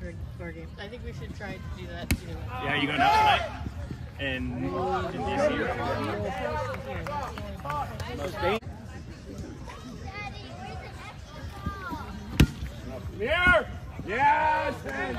for for games. I think we should try to do that too. Yeah, you going out tonight? And in this year? Here! Yes! And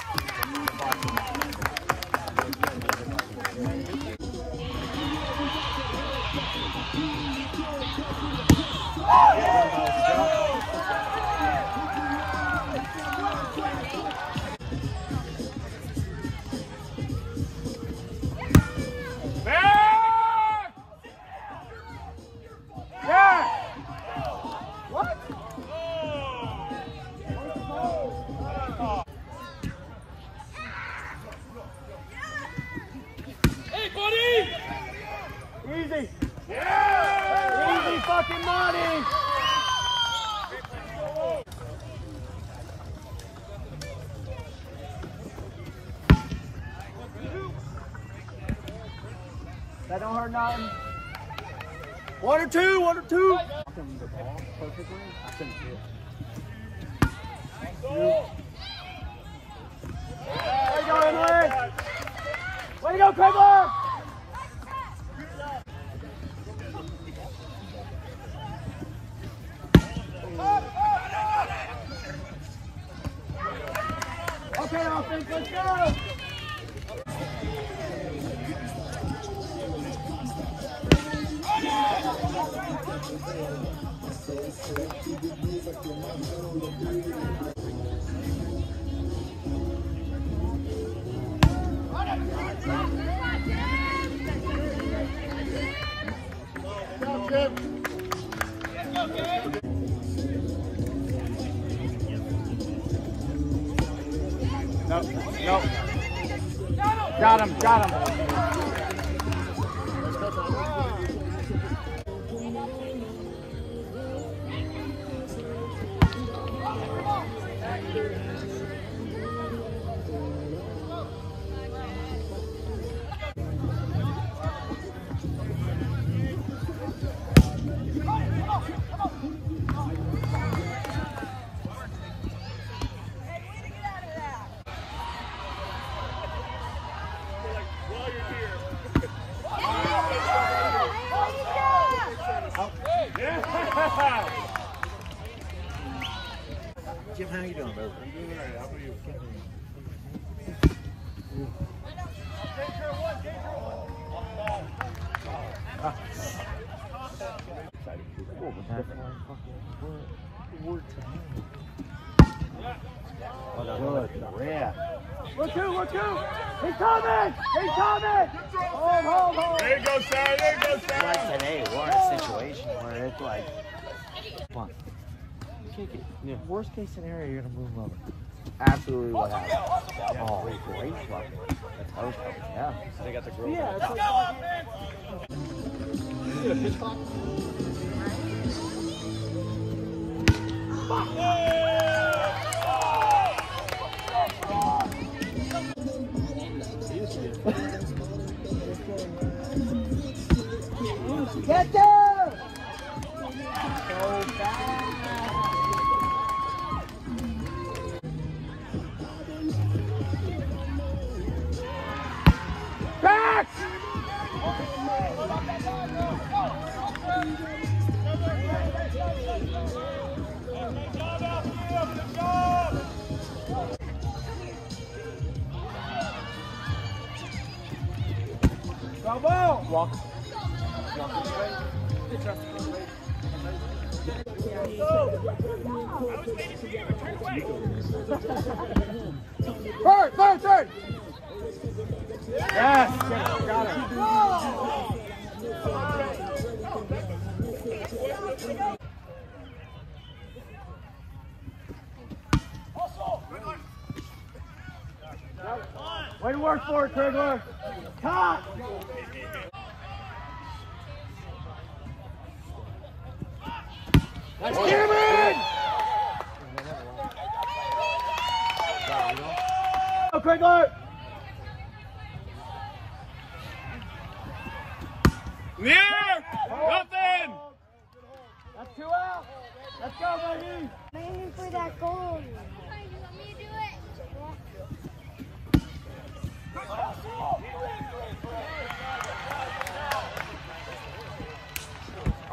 Easy. Yeah! Easy fucking money. That don't hurt nothing. One or two, one or two. The ball perfectly. I couldn't see it. Way to go, Emily! Way to Got him, got him. Jim, how you doing, brother? Good. Yeah. Look two, look two. He's coming. He's coming. Hold, hold, hold. There you go, Sam. There you go, Like I Sam. said, hey, we're in a situation where it's like, come on, kick it. Yeah. Worst case scenario, you're gonna move him over. Absolutely what happened. Oh, great play. That's how it's coming. Yeah. They got the girl. Yeah. let's It's like, Get there! Bravo! Walk. Third, third, third! Yes! Got it. Way to work for it, Krigler. Cut! That's Cameron! Go, Craigler! Near! Nothing! That's two out! Let's go, baby! Aiming for that goal.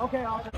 Okay, I'll.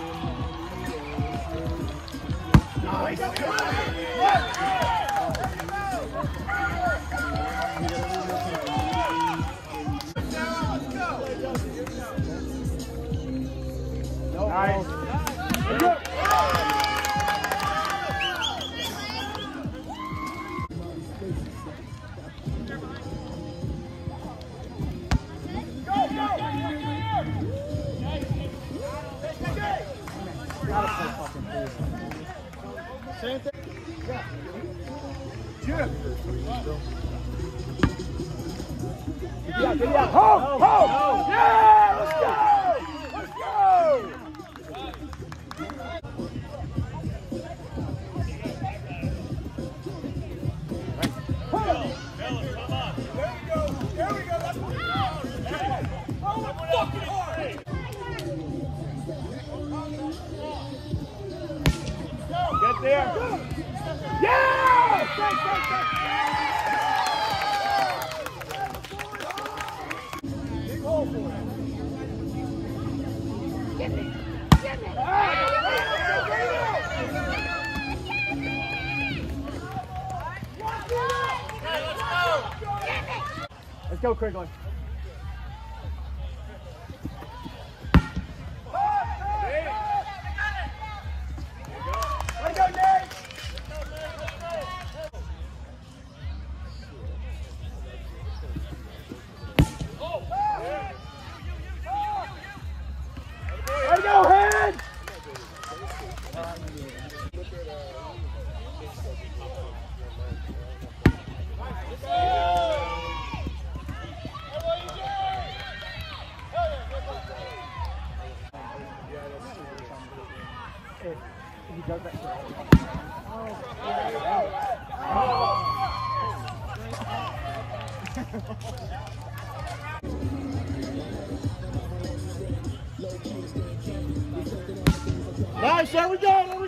Yeah, good yeah. Home. Yeah, let's go. Let's go. Get there. Yeah! Stay, stay, stay. Go, Craigline. Nice, there we go,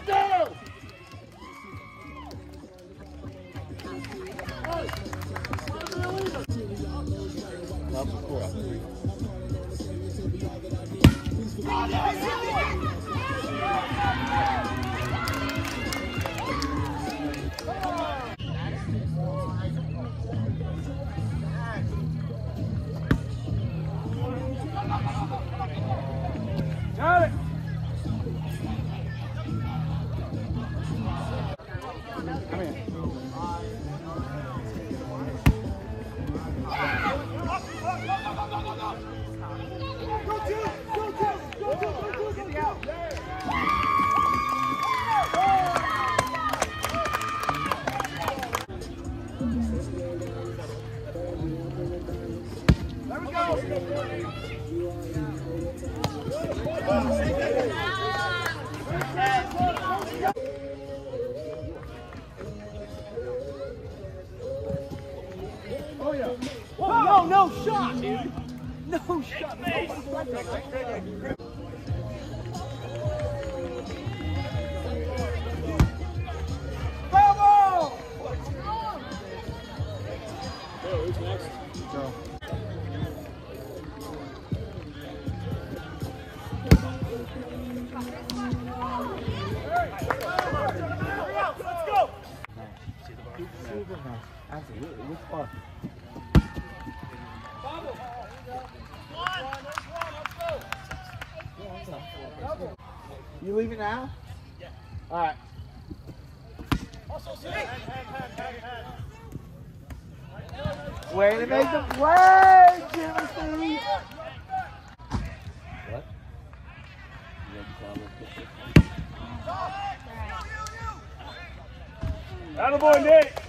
Come here. No, no shot, dude. No shot. Bravo! Super nice. Absolutely. Which part? You leaving now? Yeah. All right. Way to make the play, Timothy. What? Attaboy, Nate.